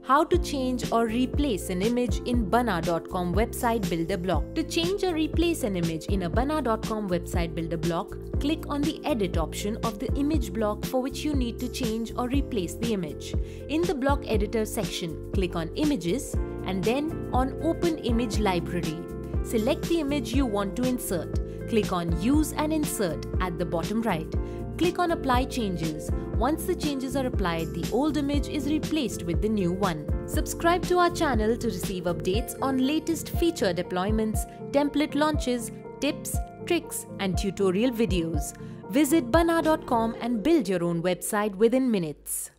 How to change or replace an image in Banaa.com website builder block. To change or replace an image in a Banaa.com website builder block, click on the edit option of the image block for which you need to change or replace the image. In the block editor section, click on images and then on open image library. Select the image you want to insert. Click on use and insert at the bottom right. Click on apply changes. Once the changes are applied, the old image is replaced with the new one. Subscribe to our channel to receive updates on latest feature deployments, template launches, tips, tricks, and tutorial videos. Visit banaa.com and build your own website within minutes.